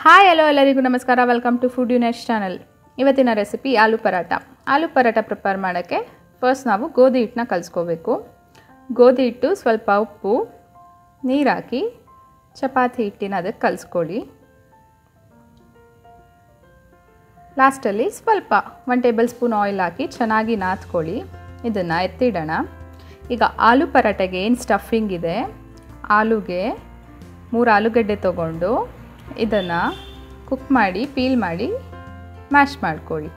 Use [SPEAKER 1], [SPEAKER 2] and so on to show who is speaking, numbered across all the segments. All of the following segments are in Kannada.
[SPEAKER 1] ಹಾಯ್ ಹಲೋ ಎಲ್ಲರಿಗೂ ನಮಸ್ಕಾರ. ವೆಲ್ಕಮ್ ಟು ಫುಡ್ ಯುನೆಸ್ ಚಾನಲ್ ಇವತ್ತಿನ ರೆಸಿಪಿ ಆಲೂ ಪರಾಟ. ಆಲೂ ಪರಾಟ ಪ್ರಿಪೇರ್ ಮಾಡೋಕ್ಕೆ ಫಸ್ಟ್ ನಾವು ಗೋಧಿ ಹಿಟ್ಟನ್ನ ಕಲಿಸ್ಕೋಬೇಕು. ಗೋಧಿ ಹಿಟ್ಟು ಸ್ವಲ್ಪ ಉಪ್ಪು, ನೀರಾಕಿ, ಚಪಾತಿ ಹಿಟ್ಟಿನ ಅದಕ್ಕೆ ಕಲಿಸ್ಕೊಳ್ಳಿ. ಲಾಸ್ಟಲ್ಲಿ ಸ್ವಲ್ಪ ಒನ್ ಟೇಬಲ್ ಸ್ಪೂನ್ ಆಯಿಲ್ ಹಾಕಿ ಚೆನ್ನಾಗಿ ನಾದ್ಕೊಳ್ಳಿ. ಇದನ್ನು ಎತ್ತಿಡೋಣ. ಈಗ ಆಲೂ ಪರಾಟೆಗೆ ಏನು ಸ್ಟಫಿಂಗ್ ಇದೆ? ಆಲೂಗೆ ಮೂರು ಆಲೂಗಡ್ಡೆ ತೊಗೊಂಡು ಇದನ್ನು ಕುಕ್ ಮಾಡಿ ಪೀಲ್ ಮಾಡಿ ಮ್ಯಾಶ್ ಮಾಡ್ಕೊಳ್ಳಿ.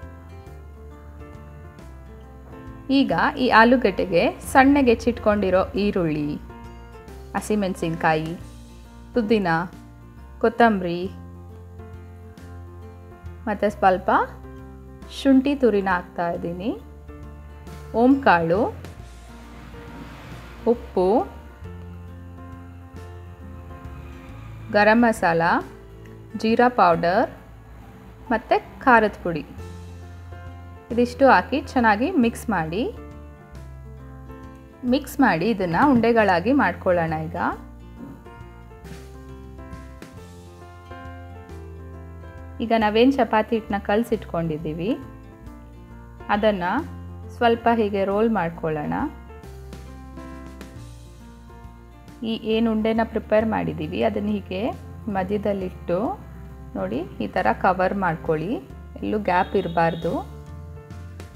[SPEAKER 1] ಈಗ ಈ ಆಲೂಗಡ್ಡೆಗೆ ಸಣ್ಣಗೆ ಹೆಚ್ಚಿಟ್ಕೊಂಡಿರೋ ಈರುಳ್ಳಿ ಹಸಿಮೆಣಸಿನ್ಕಾಯಿ ಪುದೀನ, ಕೊತ್ತಂಬರಿ, ಮತ್ತು ಸ್ವಲ್ಪ ಶುಂಠಿ ತುರಿನ ಹಾಕ್ತಾ ಇದ್ದೀನಿ. ಓಂಕಾಳು, ಉಪ್ಪು, ಗರಂ ಮಸಾಲ ಜೀರಾ ಪೌಡರ್ ಮತ್ತು ಖಾರದ ಪುಡಿ. ಇದಿಷ್ಟು ಹಾಕಿ ಚೆನ್ನಾಗಿ ಮಿಕ್ಸ್ ಮಾಡಿ. ಮಿಕ್ಸ್ ಮಾಡಿ ಇದನ್ನು ಉಂಡೆಗಳಾಗಿ ಮಾಡ್ಕೊಳ್ಳೋಣ ಈಗ. ಈಗ ನಾವೇನು ಚಪಾತಿ ಹಿಟ್ಟನ್ನ ಕಲಸಿಟ್ಕೊಂಡಿದ್ದೀವಿ. ಅದನ್ನು ಸ್ವಲ್ಪ ಹೀಗೆ ರೋಲ್ ಮಾಡ್ಕೊಳ್ಳೋಣ. ಈ ಏನು ಉಂಡೆನ ಪ್ರಿಪೇರ್ ಮಾಡಿದ್ದೀವಿ ಅದನ್ನು ಹೀಗೆ ಮಧ್ಯದಲ್ಲಿಟ್ಟು ನೋಡಿ ಈ ಥರ ಕವರ್ ಮಾಡ್ಕೊಳ್ಳಿ. ಎಲ್ಲೂ ಗ್ಯಾಪ್ ಇರಬಾರ್ದು.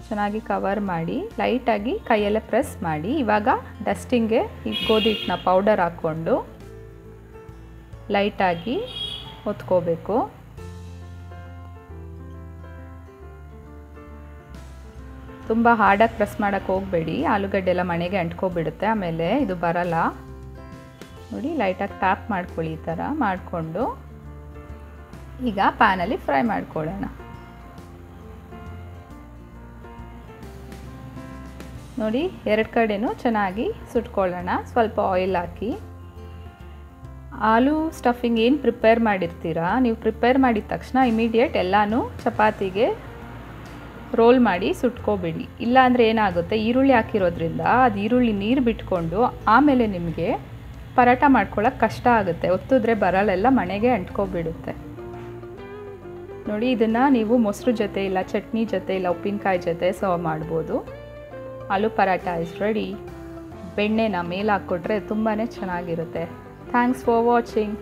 [SPEAKER 1] ಚೆನ್ನಾಗಿ ಕವರ್ ಮಾಡಿ ಲೈಟಾಗಿ ಕೈಯಲ್ಲೇ ಪ್ರೆಸ್ ಮಾಡಿ. ಇವಾಗ ಡಸ್ಟಿಂಗ್ಗೆ ಈ ಗೋಧಿ ಹಿಟ್ಟನ್ನ ಪೌಡರ್ ಹಾಕ್ಕೊಂಡು ಲೈಟಾಗಿ ಹೊತ್ಕೋಬೇಕು. ತುಂಬ ಹಾರ್ಡಾಗಿ ಪ್ರೆಸ್ ಮಾಡೋಕ್ಕೆ ಹೋಗಬೇಡಿ. ಆಲೂಗಡ್ಡೆ ಎಲ್ಲ ಮನೆಗೆ ಅಂಟ್ಕೊಬಿಡುತ್ತೆ, ಆಮೇಲೆ ಇದು ಬರಲ್ಲ. ನೋಡಿ ಲೈಟಾಗಿ ಟ್ಯಾಪ್ ಮಾಡ್ಕೊಳ್ಳಿ ಈ ಥರ ಮಾಡಿಕೊಂಡು. ಈಗ ಪ್ಯಾನಲ್ಲಿ ಫ್ರೈ ಮಾಡ್ಕೊಳ್ಳೋಣ. ನೋಡಿ, ಎರಡು ಕಡೆನೂ ಚೆನ್ನಾಗಿ ಸುಟ್ಕೊಳ್ಳೋಣ. ಸ್ವಲ್ಪ ಆಯಿಲ್ ಹಾಕಿ. ಆಲೂ ಸ್ಟಫಿಂಗ್ ಏನು ಪ್ರಿಪೇರ್ ಮಾಡಿರ್ತೀರಾ? ನೀವು ಪ್ರಿಪೇರ್ ಮಾಡಿದ ತಕ್ಷಣ ಇಮಿಡಿಯೇಟ್ ಎಲ್ಲನೂ ಚಪಾತಿಗೆ ರೋಲ್ ಮಾಡಿ ಸುಟ್ಕೋಬೇಡಿ. ಇಲ್ಲಾಂದರೆ ಏನಾಗುತ್ತೆ, ಈರುಳ್ಳಿ ಹಾಕಿರೋದ್ರಿಂದ ಅದು ಈರುಳ್ಳಿ ನೀರು ಬಿಟ್ಕೊಂಡು ಆಮೇಲೆ ನಿಮಗೆ ಪರಾಟ ಮಾಡ್ಕೊಳ್ಳೋಕೆ ಕಷ್ಟ ಆಗುತ್ತೆ. ಒತ್ತಿದ್ರೆ ಬರಲೆಲ್ಲ ಮನೆಗೆ ಅಂಟ್ಕೊಬಿಡುತ್ತೆ. ನೋಡಿ, ಇದನ್ನು ನೀವು ಮೊಸರು ಜೊತೆ ಇಲ್ಲ, ಚಟ್ನಿ ಜೊತೆ ಇಲ್ಲ, ಉಪ್ಪಿನಕಾಯಿ ಜೊತೆ ಸರ್ವ್ ಮಾಡ್ಬೋದು. ಆಲೂ ಪರಾಟ ಇಸ್ ರೆಡಿ ಬೆಣ್ಣೆನ ಮೇಲೆ ಹಾಕ್ಕೊಟ್ರೆ ತುಂಬಾ ಚೆನ್ನಾಗಿರುತ್ತೆ. Thanks for watching